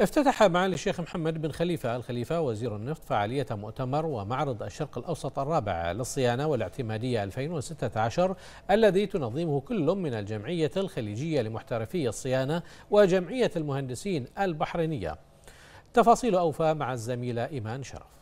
افتتح معالي الشيخ محمد بن خليفة الخليفة وزير النفط فعالية مؤتمر ومعرض الشرق الأوسط الرابع للصيانة والاعتمادية 2016 الذي تنظمه كل من الجمعية الخليجية لمحترفي الصيانة وجمعية المهندسين البحرينية. تفاصيل أوفى مع الزميلة إيمان شرف.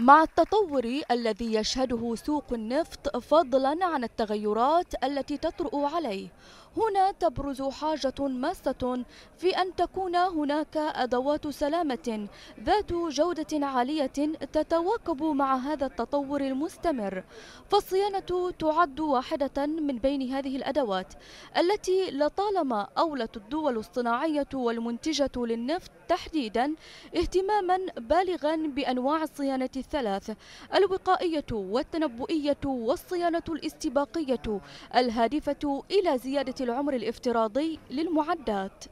مع التطور الذي يشهده سوق النفط فضلا عن التغيرات التي تطرأ عليه. هنا تبرز حاجة ماسة في أن تكون هناك أدوات سلامة ذات جودة عالية تتواكب مع هذا التطور المستمر. فالصيانة تعد واحدة من بين هذه الأدوات التي لطالما أولت الدول الصناعية والمنتجة للنفط تحديدا اهتماما بالغا بأنواع الصيانة الثلاث الوقائية والتنبؤية والصيانة الاستباقية الهادفة إلى زيادة العمر الافتراضي للمعدات.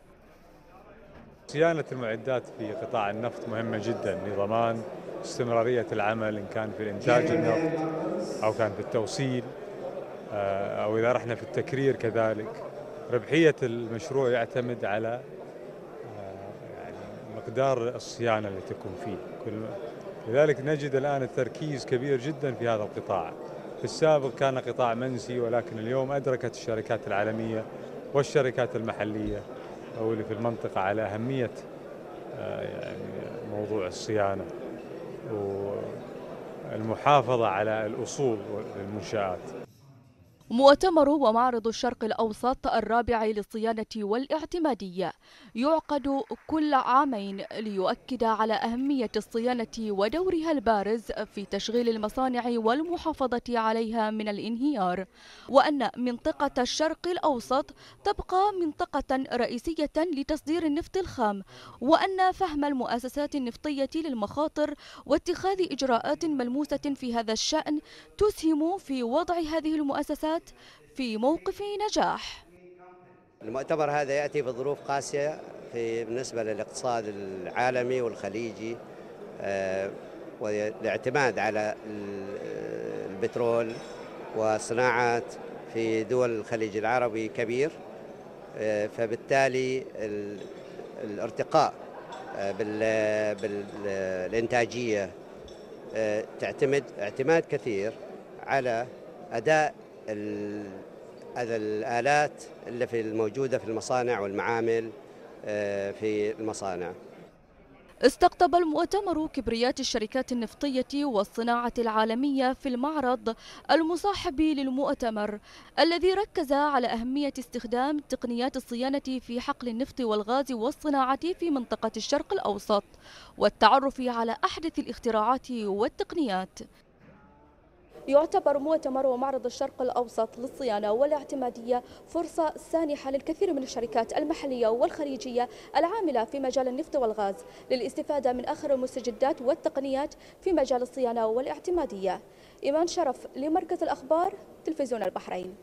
صيانة المعدات في قطاع النفط مهمة جدا لضمان استمرارية العمل إن كان في إنتاج النفط أو كان في التوصيل آه، أو إذا رحنا في التكرير كذلك. ربحية المشروع يعتمد على آه، يعني مقدار الصيانة اللي تكون فيه. لذلك نجد الآن التركيز كبير جدا في هذا القطاع. في السابق كان قطاع منسي ولكن اليوم أدركت الشركات العالمية والشركات المحلية أو اللي في المنطقة على أهمية آه، يعني موضوع الصيانة والمحافظة على الأصول للمنشآت مؤتمر ومعرض الشرق الأوسط الرابع للصيانة والاعتمادية. يعقد كل عامين ليؤكد على أهمية الصيانة ودورها البارز في تشغيل المصانع والمحافظة عليها من الانهيار وأن منطقة الشرق الأوسط تبقى منطقة رئيسية لتصدير النفط الخام وأن فهم المؤسسات النفطية للمخاطر واتخاذ إجراءات ملموسة في هذا الشأن تسهم في وضع هذه المؤسسات السيارات في موقف نجاح. المؤتمر هذا يأتي في ظروف قاسية في بالنسبة للاقتصاد العالمي والخليجي آه، والاعتماد على البترول والصناعات في دول الخليج العربي كبير آه، فبالتالي الارتقاء آه، بالإنتاجية تعتمد اعتماد كثير على أداء الآلات اللي في الموجودة في المصانع والمعامل آه، في المصانع. استقطب المؤتمر كبريات الشركات النفطية والصناعة العالمية في المعرض المصاحب للمؤتمر الذي ركز على أهمية استخدام تقنيات الصيانة في حقل النفط والغاز والصناعة في منطقة الشرق الأوسط والتعرف على أحدث الاختراعات والتقنيات. يعتبر مؤتمر ومعرض الشرق الأوسط للصيانة والاعتمادية فرصة سانحة للكثير من الشركات المحلية والخليجية العاملة في مجال النفط والغاز للاستفادة من آخر المستجدات والتقنيات في مجال الصيانة والاعتمادية. إيمان شرف لمركز الأخبار تلفزيون البحرين.